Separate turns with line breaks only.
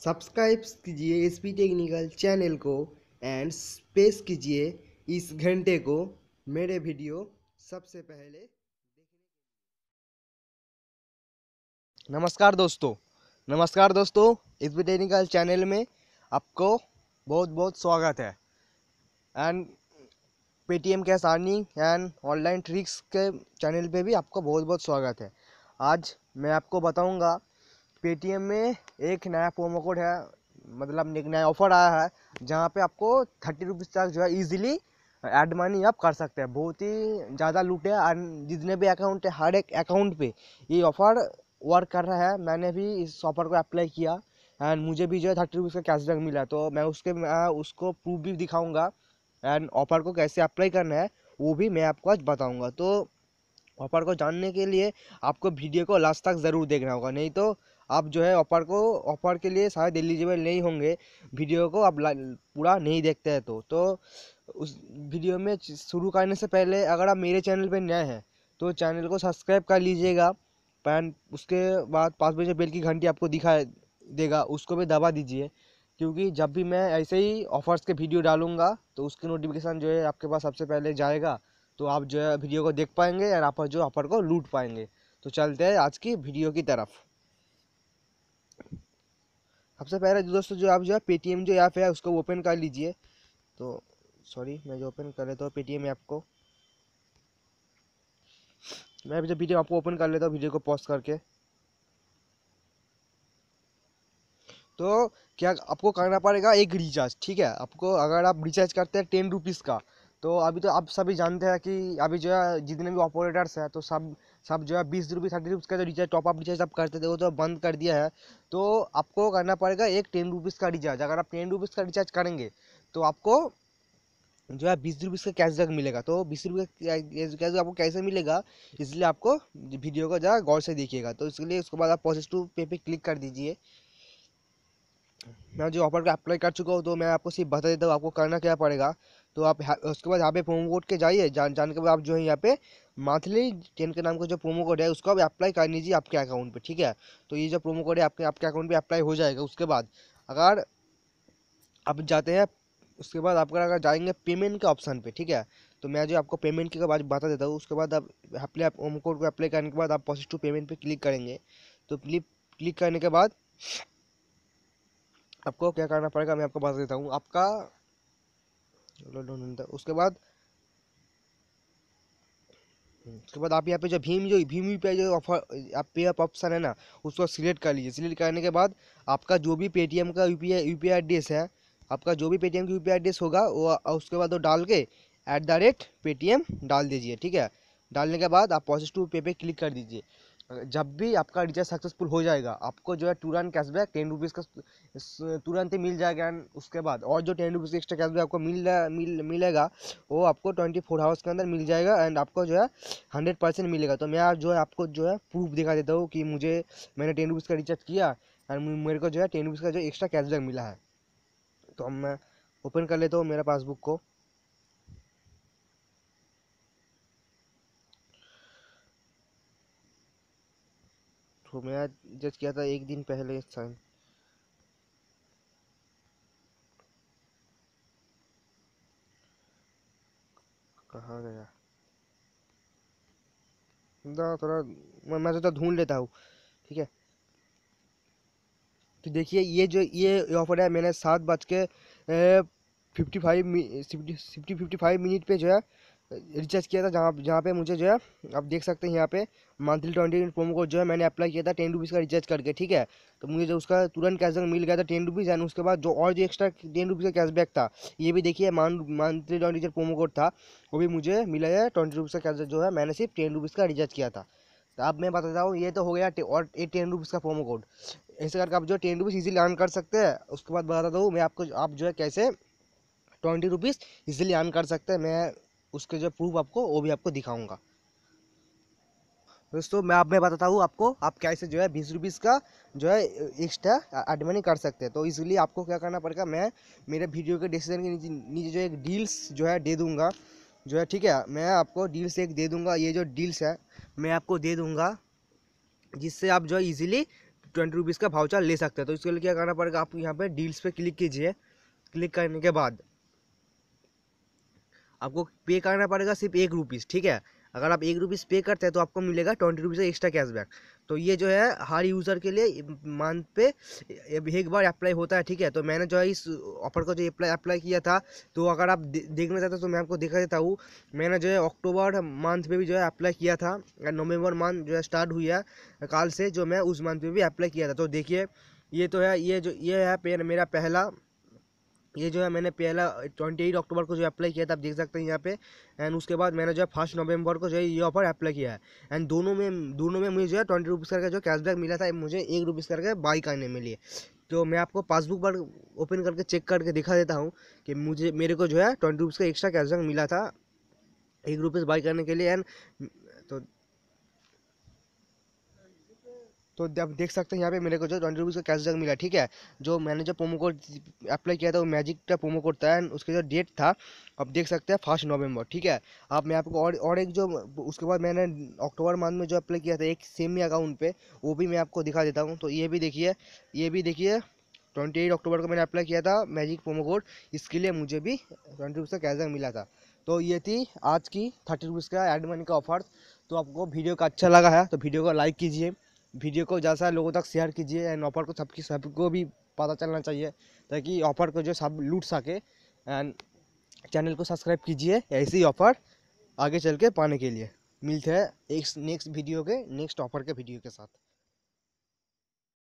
Subscribe कीजिए S P technical channel को and space कीजिए इस घंटे को मेरे वीडियो सबसे पहले नमस्कार दोस्तों नमस्कार दोस्तों एस पी टेक्निकल चैनल में आपको बहुत बहुत स्वागत है। And Paytm cash earning and online tricks के चैनल पे भी आपको बहुत बहुत स्वागत है। आज मैं आपको बताऊँगा पेटीएम में एक नया प्रोमो कोड है मतलब एक नया ऑफ़र आया है, जहाँ पे आपको थर्टी रुपीज़ तक जो है इजीली एड मनी आप कर सकते हैं। बहुत ही ज़्यादा लूट है जितने भी अकाउंट है, हर एक अकाउंट पे ये ऑफ़र वर्क कर रहा है। मैंने भी इस ऑफ़र को अप्लाई किया एंड मुझे भी जो है थर्टी रुपीज़ का कैशबैक मिला। तो मैं उसके, मैं उसको प्रूफ भी दिखाऊँगा एंड ऑफ़र को कैसे अप्लाई करना है, वो भी मैं आपको आज बताऊँगा। तो ऑफ़र को जानने के लिए आपको वीडियो को लास्ट तक ज़रूर देखना होगा, नहीं तो आप जो है ऑफ़र को ऑफ़र के लिए शायद एलिजिबल नहीं होंगे वीडियो को आप पूरा नहीं देखते हैं तो। तो उस वीडियो में शुरू करने से पहले अगर आप मेरे चैनल पर नए हैं तो चैनल को सब्सक्राइब कर लीजिएगा पैन उसके बाद पाँच बजे बेल की घंटी आपको दिखा देगा, उसको भी दबा दीजिए, क्योंकि जब भी मैं ऐसे ही ऑफर्स के वीडियो डालूँगा तो उसकी नोटिफिकेशन जो है आपके पास सबसे पहले जाएगा तो आप जो है वीडियो को देख पाएँगे और आप जो ऑफ़र को लूट पाएँगे। तो चलते हैं आज की वीडियो की तरफ़। सबसे पहले जो दोस्तों, जो आप जो है पेटीएम जो ऐप है, उसको ओपन कर लीजिए। तो सॉरी मैं जो ओपन कर लेता हूँ पेटीएम ऐप को। मैं जो वीडियो आपको ओपन कर लेता हूँ वीडियो को पॉज करके। तो क्या आपको करना पड़ेगा? एक रिचार्ज ठीक है? आपको अगर आप रिचार्ज करते हैं टेन रुपीज़ का तो अभी तो आप सभी जानते हैं कि अभी जो है, जितने भी ऑपरेटर्स हैं तो सब सब जो है बीस रुपये थर्टी रुपीज़ का जो रिचार्ज टॉपअप रिचार्ज आप करते थे, वो तो बंद कर दिया है। तो आपको करना पड़ेगा एक टेन रुपीज़ का रिचार्ज अगर आप टेन रुपीज़ का रिचार्ज करेंगे तो आपको जो है बीस रुपीज़ का कैशबैक मिलेगा। तो बीस रुपये कैशबैक आपको कैसे मिलेगा, इसलिए आपको वीडियो को ज़रा गौर से देखिएगा। तो इसके उसके बाद आप प्रोसेस टू पे पे क्लिक कर दीजिए। मैं जो ऑफ़र का अप्लाई कर चुका हूँ तो मैं आपको सिर्फ़ बता देता हूँ, आपको करना क्या पड़ेगा। तो आप उसके बाद यहाँ पे प्रोमो कोड के जाइए, जान, जाने के बाद आप जो है यहाँ पे मंथली टेन के नाम का जो प्रोमो कोड है, उसको आप अप्लाई कर लीजिए आपके अकाउंट पे, ठीक है? तो ये जो प्रोमो कोड है, आपके आपके अकाउंट पे अप्लाई हो जाएगा, उसके बाद अगर आप जाते हैं, उसके बाद आप अगर जाएँगे पेमेंट के ऑप्शन पे, ठीक है? तो मैं जो आपको पेमेंट के बाद बता देता हूँ, उसके बाद आप अप्लाई प्रोमो कोड को अप्लाई करने के बाद आप पॉजिटिव पेमेंट पे क्लिक करेंगे। तो क्लिक क्लिक करने के बाद आपको क्या करना पड़ेगा मैं आपको बता देता हूँ। आपका उसके बाद उसके बाद आप यहाँ पे जो भीम जो भीम पे जो ऑफ़र आप पे अप ऑप्शन है ना, उसको सिलेक्ट कर लीजिए। सिलेक्ट करने के बाद आपका जो भी पेटीएम का U P I U address है, आपका जो भी पेटीएम का यू पी आई एड्रेस होगा, वो उसके बाद वो डाल के एट द रेट पेटीएम डाल दीजिए, ठीक है? डालने के बाद आप पॉजिटिव पे पे क्लिक कर दीजिए। जब भी आपका रिचार्ज सक्सेसफुल हो जाएगा, आपको जो है तुरंत कैशबैक टेन रुपीज़ का तुरंत ही मिल जाएगा एंड उसके बाद और जो टेन रुपीज़ एक्स्ट्रा कैशबैक आपको मिल मिल, मिलेगा, वो आपको ट्वेंटी फोर आवर्स के अंदर मिल जाएगा एंड आपको जो है हंड्रेड परसेंट मिलेगा। तो मैं जो है आपको जो है प्रूफ दिखा देता हूँ कि मुझे, मैंने टेन रुपीज़ का रिचार्ज किया एंड मेरे को जो है टेन रुपीज़ का जो एक्स्ट्रा कैशबैक मिला है। तो मैं ओपन कर लेता हूँ मेरा पासबुक को। तो मैं जज किया था एक दिन पहले साइन कहाँ गया? थोड़ा मैं मैं सोचा ढूंढ लेता हूँ, ठीक है? तो देखिए, ये जो, ये ऑफ़र है, मैंने सात बज के fifty five fifty fifty five minute पे जो है रिचार्ज किया था जहाँ जहाँ पे मुझे जो है, आप देख सकते हैं यहाँ पे मंथली ट्वेंटी प्रोमो कोड जो है मैंने अप्लाई किया था टेन रुपीज़ का रिचार्ज करके, ठीक है? तो मुझे जो उसका तुरंत कैशबैक मिल गया था टेन रुपीज़ एंड उसके बाद जो और जो एक्स्ट्रा टेन रुपीज़ का कैशबैक था, ये भी देखिए मंथली ट्वेंटी प्रोमो कोड था, वो भी मुझे मिला है ट्वेंटी रुपीज़ का कैशबैक जो है मैंने सिर्फ़ टेन रुपीज़ का रिचार्ज किया था। तो अब मैं बताता हूँ, ये तो हो गया और ये टेन रुपीज़ का प्रोमो कोड ऐसे करके आप जो टेन रुपीज़ ईजिली अर्न कर सकते हैं, उसके बाद बताता हूँ मैं आपको आप जो है कैसे ट्वेंटी रुपीज़ ईजिली अर्न कर सकते हैं। मैं उसके जो प्रूफ आपको, वो भी आपको दिखाऊँगा। दोस्तों, मैं आप, मैं बताता हूँ आपको, आप कैसे जो है बीस रुपीज़ का जो है एक्स्ट्रा एडमनी कर सकते हैं। तो इसलिए आपको क्या करना पड़ेगा, मैं मेरे वीडियो के डिस्क्रिप्शन के नीचे नीचे जो एक डील्स जो है दे दूँगा। जो है, ठीक है, मैं आपको डील्स एक दे दूँगा, ये जो डील्स है, मैं आपको दे दूँगा, जिससे आप जो है ईजिली ट्वेंटी रुपीज़ का भाउचर ले सकते हैं। तो इसके लिए क्या करना पड़ेगा आपको यहाँ पर डील्स पर क्लिक कीजिए। क्लिक करने के बाद आपको पे करना पड़ेगा सिर्फ़ एक रुपीज़ ठीक है? अगर आप एक रुपीज़ पे करते हैं तो आपको मिलेगा ट्वेंटी रुपीज़ का एक्स्ट्रा कैशबैक तो ये जो है, हर यूज़र के लिए मंथ पे एक बार अप्लाई होता है, ठीक है? तो मैंने जो है इस ऑफ़र को जो अप्लाई अप्लाई किया था तो अगर आप देखना चाहते हो तो मैं आपको दिखा देता हूँ। मैंने जो है अक्टूबर मंथ में भी जो है अप्लाई किया था नवंबर मंथ जो है स्टार्ट हुई है, कल से जो मैं उस मंथ में भी अप्लाई किया था। तो देखिए, ये तो है, ये जो, ये है मेरा पहला ये जो है मैंने पहला ट्वेंटी एट अक्टूबर को जो अप्लाई किया था, आप देख सकते हैं यहाँ पे। एंड उसके बाद मैंने जो है फ़र्स्ट नवंबर को जो है ये ऑफ़र अप्लाई किया है। एंड दोनों में दोनों में मुझे जो है ट्वेंटी रुपीज़ करके जो कैशबैक मिला था, मुझे एक रुपीज़ करके बाई करने में लिए। तो मैं आपको पासबुक पर ओपन करके चेक करके दिखा देता हूँ कि मुझे, मेरे को जो है ट्वेंटी रुपीज़ का एक्स्ट्रा कैशबैक मिला था, एक रुपीज़ बाई करने के लिए। एंड तो तो आप देख सकते हैं यहाँ पे मेरे को जो ट्वेंटी रुपीज़ का कैशबैक मिला, ठीक है? जो मैंने जो प्रोमो कोड अप्लाई किया था, वो मैजिक का प्रोमो कोड था एंड उसके जो डेट था, आप देख सकते हैं फ़र्स्ट नवंबर ठीक है? अब मैं आपको और और एक जो उसके बाद मैंने अक्टूबर मंथ में जो अप्लाई किया था, एक सेम ही अकाउंट पर वो भी मैं आपको दिखा देता हूँ। तो ये भी देखिए, ये भी देखिए ट्वेंटी एट अक्टूबर को मैंने अप्लाई किया था मैजिक प्रोमो कोड इसके लिए मुझे भी ट्वेंटी रुपीज़ का कैशबैक मिला था। तो ये थी आज की थर्टी रुपीज़ का एड मनी का ऑफ़र तो आपको वीडियो का अच्छा लगा है तो वीडियो को लाइक कीजिए। वीडियो को ज़्यादा से लोगों तक शेयर कीजिए एंड ऑफ़र को सबकी, सबको भी पता चलना चाहिए, ताकि ऑफ़र को जो सब लूट सके। एंड चैनल को सब्सक्राइब कीजिए ऐसे ही ऑफ़र आगे चल के पाने के लिए। मिलते हैं एक नेक्स्ट वीडियो के नेक्स्ट ऑफ़र के वीडियो के साथ।